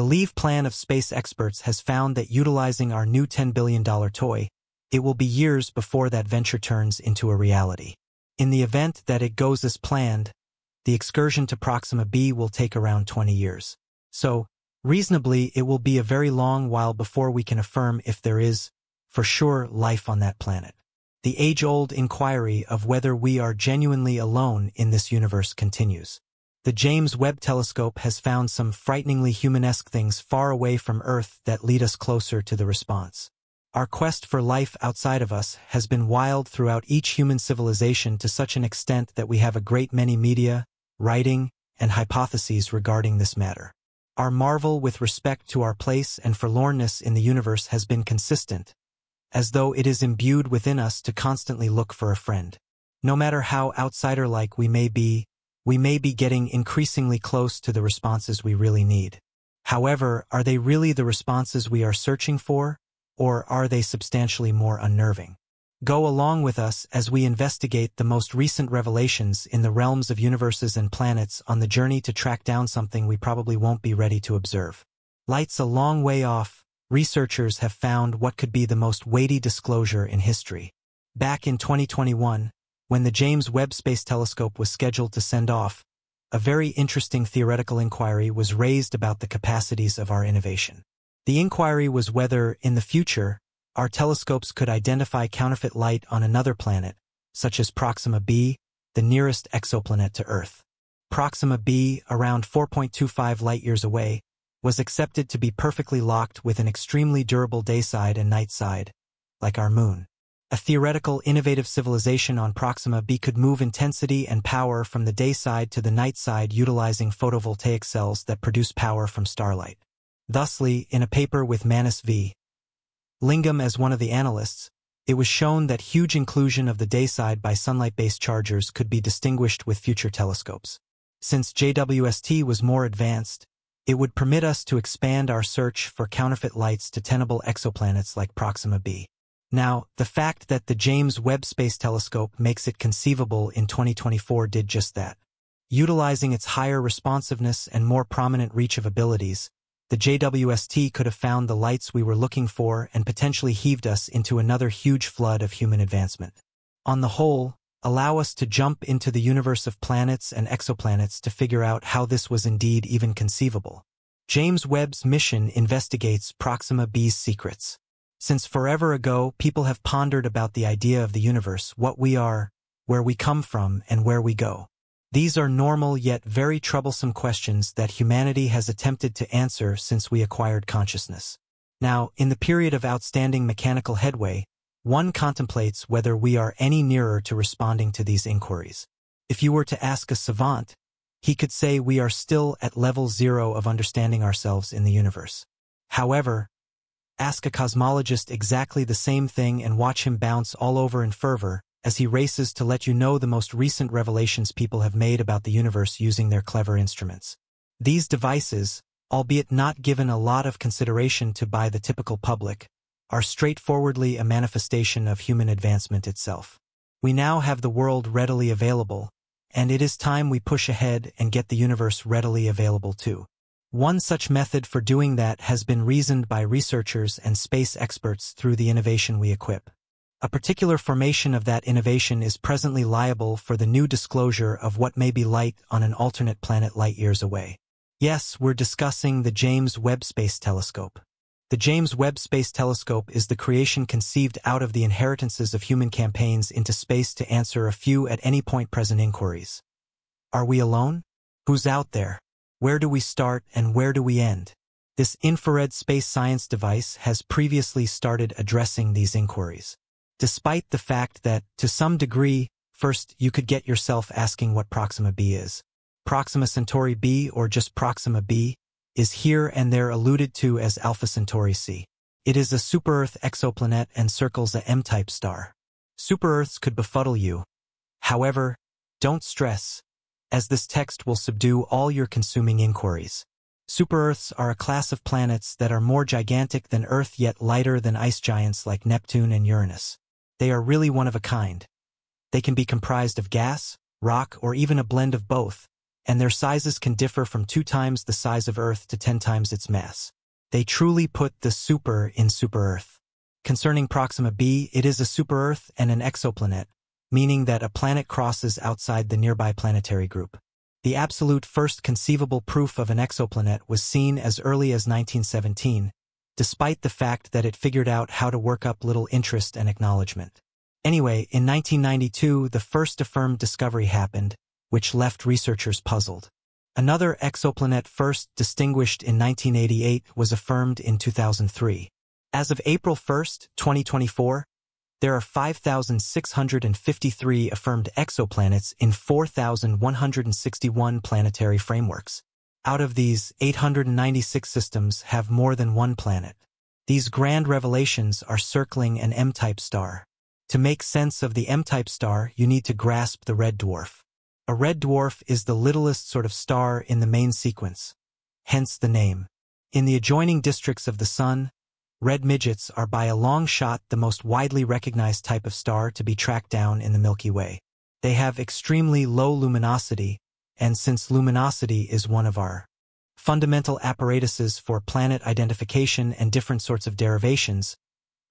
The Leave plan of space experts has found that utilizing our new $10 billion toy, it will be years before that venture turns into a reality. In the event that it goes as planned, the excursion to Proxima b will take around 20 years. So, reasonably, it will be a very long while before we can affirm if there is, for sure, life on that planet. The age-old inquiry of whether we are genuinely alone in this universe continues. The James Webb Telescope has found some frighteningly humanesque things far away from Earth that lead us closer to the response. Our quest for life outside of us has been wild throughout each human civilization to such an extent that we have a great many media, writing, and hypotheses regarding this matter. Our marvel with respect to our place and forlornness in the universe has been consistent, as though it is imbued within us to constantly look for a friend. No matter how outsider-like we may be, we may be getting increasingly close to the responses we really need. However, are they really the responses we are searching for, or are they substantially more unnerving? Go along with us as we investigate the most recent revelations in the realms of universes and planets on the journey to track down something we probably won't be ready to observe. Lights a long way off, researchers have found what could be the most weighty disclosure in history. Back in 2021, when the James Webb Space Telescope was scheduled to send off, a very interesting theoretical inquiry was raised about the capacities of our innovation. The inquiry was whether, in the future, our telescopes could identify counterfeit light on another planet, such as Proxima b, the nearest exoplanet to Earth. Proxima b, around 4.25 light-years away, was accepted to be perfectly locked with an extremely durable day side and night side, like our moon. A theoretical, innovative civilization on Proxima b could move intensity and power from the day side to the night side utilizing photovoltaic cells that produce power from starlight. Thusly, in a paper with Manasvi Lingam as one of the analysts, it was shown that huge inclusion of the day side by sunlight-based chargers could be distinguished with future telescopes. Since JWST was more advanced, it would permit us to expand our search for counterfeit lights to tenable exoplanets like Proxima b. Now, the fact that the James Webb Space Telescope makes it conceivable in 2024 did just that. Utilizing its higher responsiveness and more prominent reach of abilities, the JWST could have found the lights we were looking for and potentially heaved us into another huge flood of human advancement. On the whole, allow us to jump into the universe of planets and exoplanets to figure out how this was indeed even conceivable. James Webb's mission investigates Proxima b's secrets. Since forever ago, people have pondered about the idea of the universe, what we are, where we come from, and where we go. These are normal yet very troublesome questions that humanity has attempted to answer since we acquired consciousness. Now, in the period of outstanding mechanical headway, one contemplates whether we are any nearer to responding to these inquiries. If you were to ask a savant, he could say we are still at level zero of understanding ourselves in the universe. However, ask a cosmologist exactly the same thing and watch him bounce all over in fervor, as he races to let you know the most recent revelations people have made about the universe using their clever instruments. These devices, albeit not given a lot of consideration to by the typical public, are straightforwardly a manifestation of human advancement itself. We now have the world readily available, and it is time we push ahead and get the universe readily available too. One such method for doing that has been reasoned by researchers and space experts through the innovation we equip. A particular formation of that innovation is presently liable for the new disclosure of what may be light on an alternate planet light-years away. Yes, we're discussing the James Webb Space Telescope. The James Webb Space Telescope is the creation conceived out of the inheritances of human campaigns into space to answer a few at any point present inquiries. Are we alone? Who's out there? Where do we start and where do we end? This infrared space science device has previously started addressing these inquiries despite the fact that, to some degree, first you could get yourself asking what Proxima b is. Proxima Centauri b, or just Proxima b, is here and there alluded to as Alpha Centauri c. It is a super-Earth exoplanet and circles a M-type star. Super-Earths could befuddle you. However, don't stress, as this text will subdue all your consuming inquiries. Super-Earths are a class of planets that are more gigantic than Earth yet lighter than ice giants like Neptune and Uranus. They are really one of a kind. They can be comprised of gas, rock, or even a blend of both, and their sizes can differ from two times the size of Earth to ten times its mass. They truly put the super in super-Earth. Concerning Proxima b, it is a super-Earth and an exoplanet, meaning that a planet crosses outside the nearby planetary group. The absolute first conceivable proof of an exoplanet was seen as early as 1917, despite the fact that it figured out how to work up little interest and acknowledgement. Anyway, in 1992, the first affirmed discovery happened, which left researchers puzzled. Another exoplanet first distinguished in 1988 was affirmed in 2003. As of April 1, 2024, there are 5,653 affirmed exoplanets in 4,161 planetary frameworks. Out of these, 896 systems have more than one planet. These grand revelations are circling an M-type star. To make sense of the M-type star, you need to grasp the red dwarf. A red dwarf is the littlest sort of star in the main sequence, hence the name. In the adjoining districts of the Sun, red midgets are by a long shot the most widely recognized type of star to be tracked down in the Milky Way. They have extremely low luminosity, and since luminosity is one of our fundamental apparatuses for planet identification and different sorts of derivations,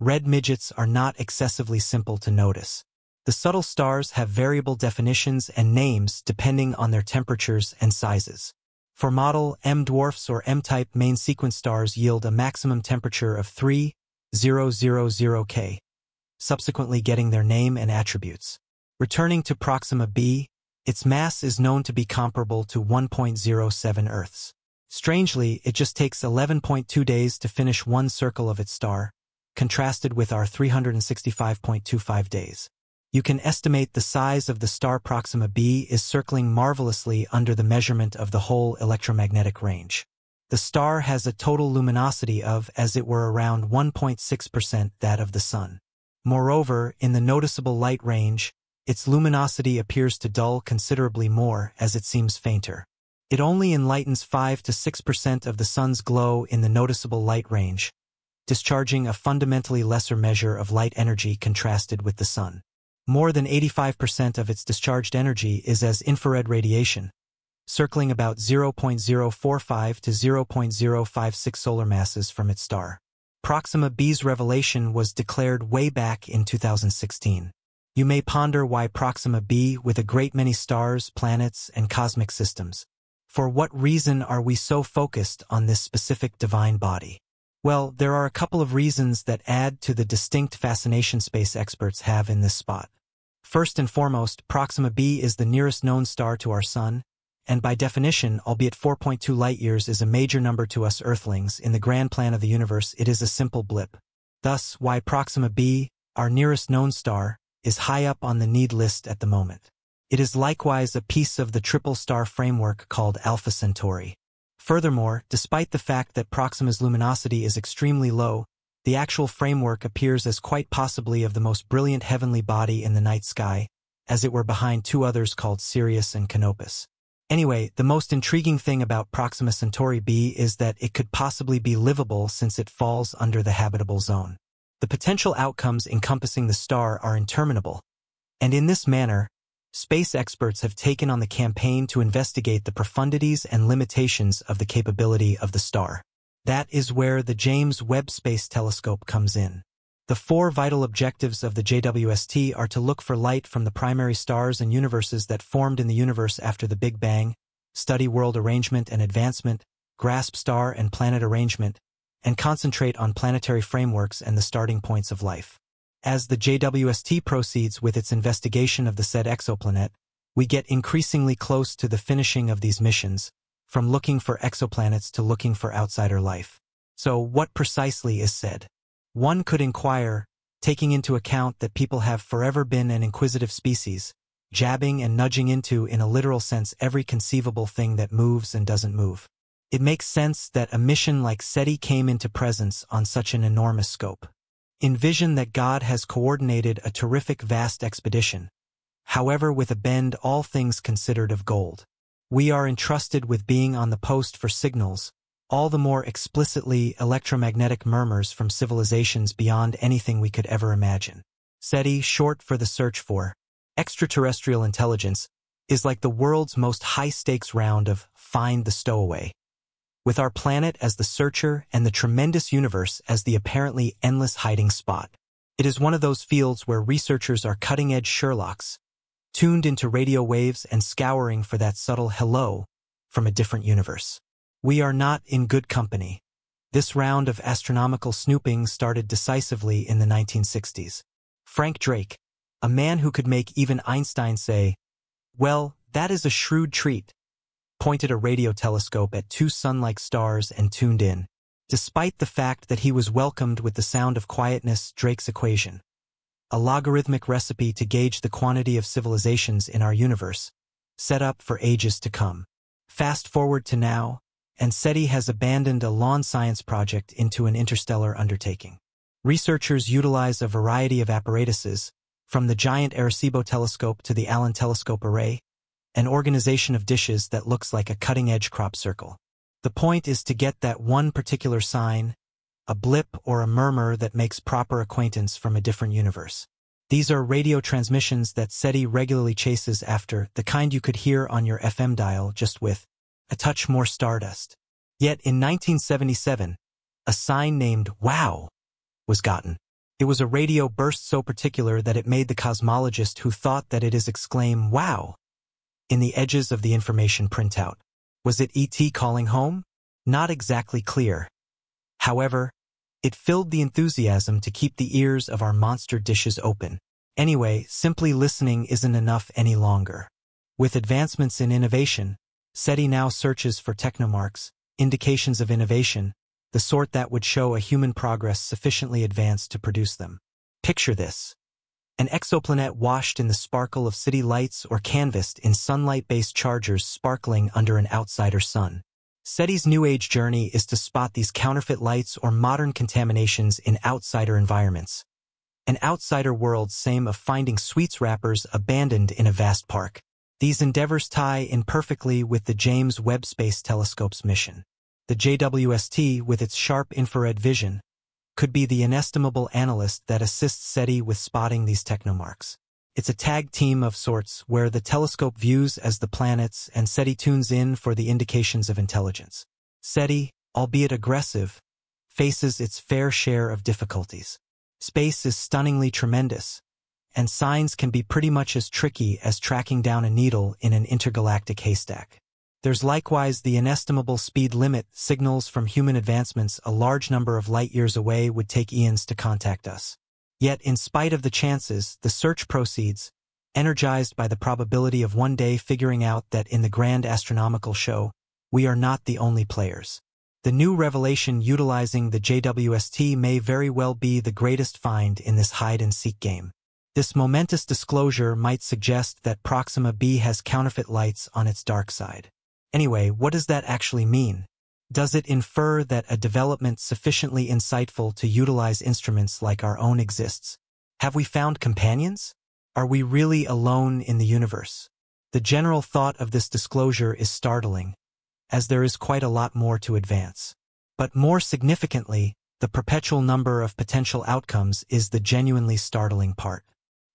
red midgets are not excessively simple to notice. The subtle stars have variable definitions and names depending on their temperatures and sizes. For model, M-dwarfs or M-type main sequence stars yield a maximum temperature of 3000 K, subsequently getting their name and attributes. Returning to Proxima b, its mass is known to be comparable to 1.07 Earths. Strangely, it just takes 11.2 days to finish one circle of its star, contrasted with our 365.25 days. You can estimate the size of the star Proxima b is circling marvelously under the measurement of the whole electromagnetic range. The star has a total luminosity of, as it were, around 1.6% that of the Sun. Moreover, in the noticeable light range, its luminosity appears to dull considerably more as it seems fainter. It only enlightens 5 to 6% of the Sun's glow in the noticeable light range, discharging a fundamentally lesser measure of light energy contrasted with the Sun. More than 85% of its discharged energy is as infrared radiation, circling about 0.045 to 0.056 solar masses from its star. Proxima b's revelation was declared way back in 2016. You may ponder why Proxima b, with a great many stars, planets, and cosmic systems. For what reason are we so focused on this specific divine body? Well, there are a couple of reasons that add to the distinct fascination space experts have in this spot. First and foremost, Proxima b is the nearest known star to our Sun, and by definition, albeit 4.2 light-years is a major number to us Earthlings, in the grand plan of the universe it is a simple blip. Thus, why Proxima b, our nearest known star, is high up on the need list at the moment. It is likewise a piece of the triple star framework called Alpha Centauri. Furthermore, despite the fact that Proxima's luminosity is extremely low, the actual framework appears as quite possibly of the most brilliant heavenly body in the night sky, as it were behind two others called Sirius and Canopus. Anyway, the most intriguing thing about Proxima Centauri b is that it could possibly be livable since it falls under the habitable zone. The potential outcomes encompassing the star are interminable, and in this manner, space experts have taken on the campaign to investigate the profundities and limitations of the capability of the star. That is where the James Webb Space Telescope comes in. The four vital objectives of the JWST are to look for light from the primary stars and universes that formed in the universe after the Big Bang, study world arrangement and advancement, grasp star and planet arrangement, and concentrate on planetary frameworks and the starting points of life. As the JWST proceeds with its investigation of the said exoplanet, we get increasingly close to the finishing of these missions, from looking for exoplanets to looking for outsider life. So what precisely is said? One could inquire, taking into account that people have forever been an inquisitive species, jabbing and nudging into, in a literal sense, every conceivable thing that moves and doesn't move. It makes sense that a mission like SETI came into presence on such an enormous scope. Envision that God has coordinated a terrific vast expedition, however with a bend all things considered of gold. We are entrusted with being on the post for signals, all the more explicitly electromagnetic murmurs from civilizations beyond anything we could ever imagine. SETI, short for the search for extraterrestrial intelligence, is like the world's most high-stakes round of Find the Stowaway. With our planet as the searcher and the tremendous universe as the apparently endless hiding spot. It is one of those fields where researchers are cutting-edge Sherlocks, tuned into radio waves and scouring for that subtle hello from a different universe. We are not in good company. This round of astronomical snooping started decisively in the 1960s. Frank Drake, a man who could make even Einstein say, well, that is a shrewd treat, pointed a radio telescope at two sun-like stars and tuned in, despite the fact that he was welcomed with the sound of quietness Drake's equation, a logarithmic recipe to gauge the quantity of civilizations in our universe, set up for ages to come. Fast forward to now, and SETI has abandoned a lawn science project into an interstellar undertaking. Researchers utilize a variety of apparatuses, from the giant Arecibo telescope to the Allen Telescope Array, an organization of dishes that looks like a cutting-edge crop circle. The point is to get that one particular sign, a blip or a murmur that makes proper acquaintance from a different universe. These are radio transmissions that SETI regularly chases after, the kind you could hear on your FM dial just with a touch more stardust. Yet in 1977, a sign named WOW was gotten. It was a radio burst so particular that it made the cosmologist who thought that it is exclaim, wow, in the edges of the information printout. Was it ET calling home? Not exactly clear. However, it filled the enthusiasm to keep the ears of our monster dishes open. Anyway, simply listening isn't enough any longer. With advancements in innovation, SETI now searches for technomarks, indications of innovation, the sort that would show a human progress sufficiently advanced to produce them. Picture this. An exoplanet washed in the sparkle of city lights or canvassed in sunlight-based chargers sparkling under an outsider sun. SETI's New Age journey is to spot these counterfeit lights or modern contaminations in outsider environments. An outsider world same of finding sweets wrappers abandoned in a vast park. These endeavors tie in perfectly with the James Webb Space Telescope's mission. The JWST, with its sharp infrared vision, could be the inestimable analyst that assists SETI with spotting these technomarks. It's a tag team of sorts where the telescope views as the planets and SETI tunes in for the indications of intelligence. SETI, albeit aggressive, faces its fair share of difficulties. Space is stunningly tremendous, and signs can be pretty much as tricky as tracking down a needle in an intergalactic haystack. There's likewise the inestimable speed limit signals from human advancements a large number of light years away would take eons to contact us. Yet, in spite of the chances, the search proceeds, energized by the probability of one day figuring out that in the grand astronomical show, we are not the only players. The new revelation utilizing the JWST may very well be the greatest find in this hide-and-seek game. This momentous disclosure might suggest that Proxima b has counterfeit lights on its dark side. Anyway, what does that actually mean? Does it infer that a development sufficiently insightful to utilize instruments like our own exists? Have we found companions? Are we really alone in the universe? The general thought of this disclosure is startling, as there is quite a lot more to advance. But more significantly, the perpetual number of potential outcomes is the genuinely startling part.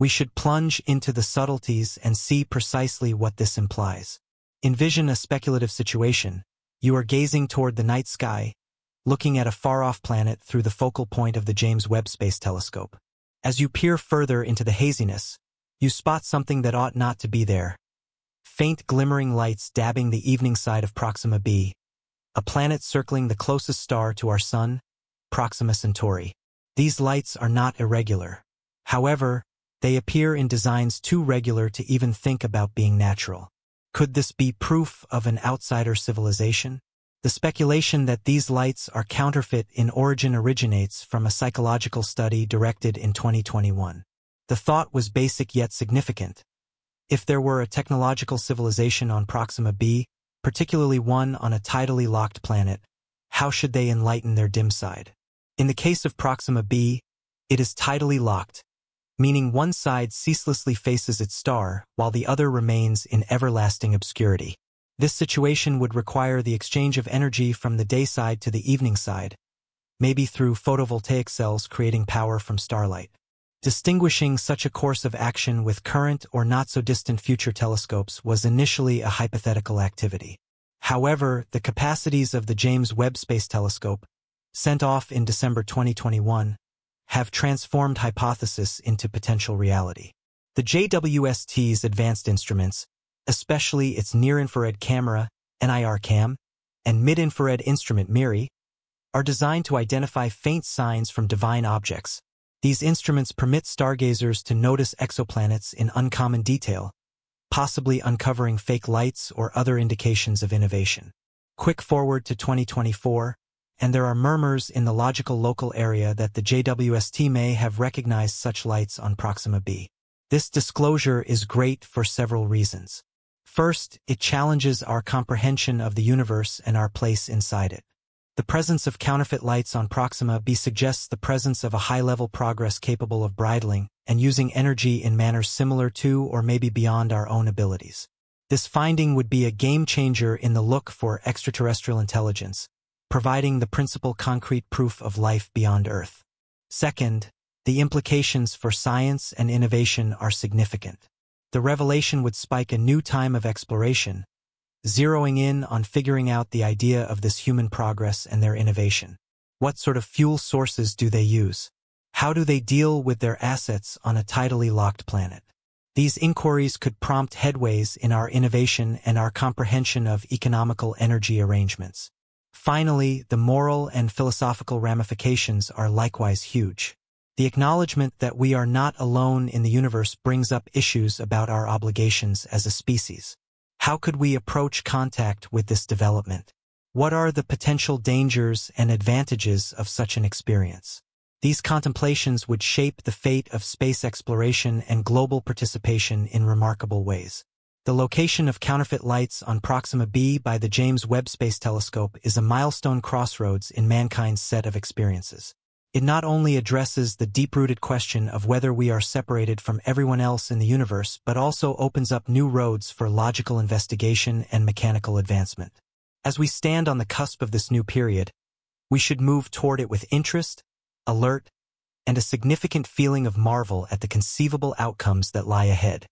We should plunge into the subtleties and see precisely what this implies. Envision a speculative situation. You are gazing toward the night sky, looking at a far-off planet through the focal point of the James Webb Space Telescope. As you peer further into the haziness, you spot something that ought not to be there. Faint glimmering lights dabbing the evening side of Proxima b, a planet circling the closest star to our Sun, Proxima Centauri. These lights are not irregular. However, they appear in designs too regular to even think about being natural. Could this be proof of an outsider civilization? The speculation that these lights are counterfeit in origin originates from a psychological study directed in 2021. The thought was basic yet significant. If there were a technological civilization on Proxima b, particularly one on a tidally locked planet, how should they enlighten their dim side? In the case of Proxima b, it is tidally locked, meaning one side ceaselessly faces its star while the other remains in everlasting obscurity. This situation would require the exchange of energy from the day side to the evening side, maybe through photovoltaic cells creating power from starlight. Distinguishing such a course of action with current or not-so-distant future telescopes was initially a hypothetical activity. However, the capacities of the James Webb Space Telescope, sent off in December 2021, have transformed hypothesis into potential reality. The JWST's advanced instruments, especially its near-infrared camera, NIRCam, and mid-infrared instrument MIRI, are designed to identify faint signs from divine objects, these instruments permit stargazers to notice exoplanets in uncommon detail, possibly uncovering fake lights or other indications of innovation. Quick forward to 2024, and there are murmurs in the logical local area that the JWST may have recognized such lights on Proxima b. This disclosure is great for several reasons. First, it challenges our comprehension of the universe and our place inside it. The presence of counterfeit lights on Proxima b suggests the presence of a high-level progress capable of bridling and using energy in manners similar to or maybe beyond our own abilities. This finding would be a game-changer in the look for extraterrestrial intelligence, providing the principal concrete proof of life beyond Earth. Second, the implications for science and innovation are significant. The revelation would spike a new time of exploration, zeroing in on figuring out the idea of this human progress and their innovation. What sort of fuel sources do they use? How do they deal with their assets on a tidally locked planet? These inquiries could prompt headways in our innovation and our comprehension of economical energy arrangements. Finally, the moral and philosophical ramifications are likewise huge. The acknowledgement that we are not alone in the universe brings up issues about our obligations as a species. How could we approach contact with this development? What are the potential dangers and advantages of such an experience? These contemplations would shape the fate of space exploration and global participation in remarkable ways. The location of counterfeit lights on Proxima b by the James Webb Space Telescope is a milestone crossroads in mankind's set of experiences. It not only addresses the deep-rooted question of whether we are separated from everyone else in the universe, but also opens up new roads for logical investigation and mechanical advancement. As we stand on the cusp of this new period, we should move toward it with interest, alert, and a significant feeling of marvel at the conceivable outcomes that lie ahead.